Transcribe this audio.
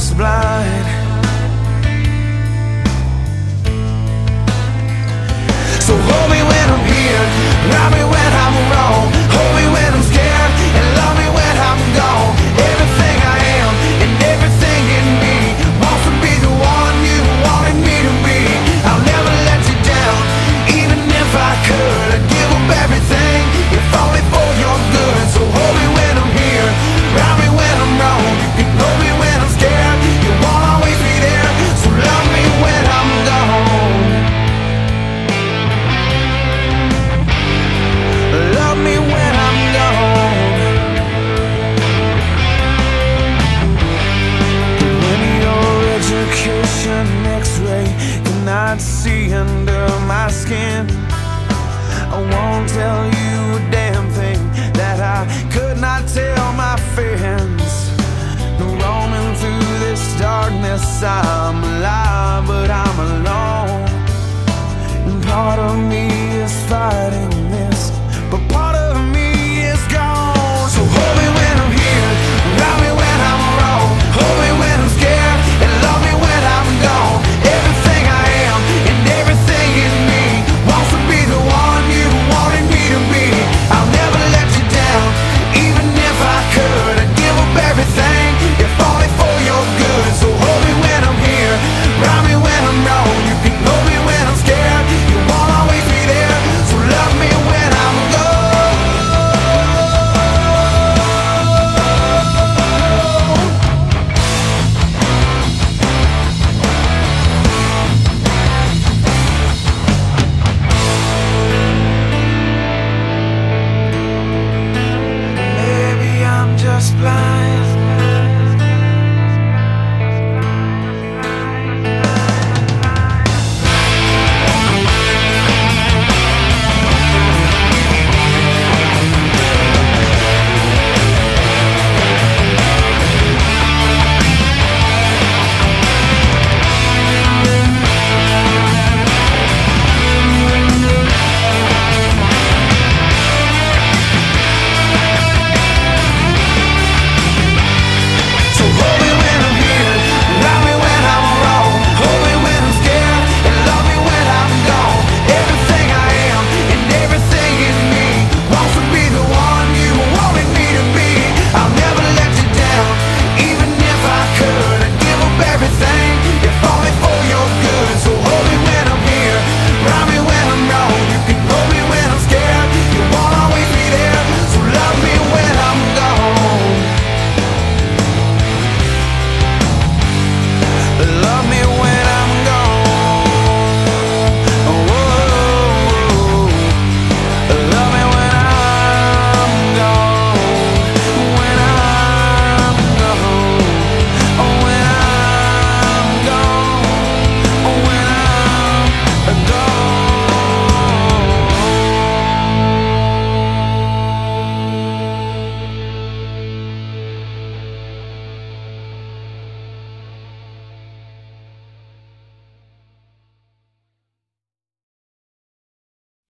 just blind. see under my skin. I won't tell you a damn thing that I could not tell my friends. Roaming through this darkness, I'm alive, but I'm alone. And part of me is fighting this, but